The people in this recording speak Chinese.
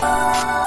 啊。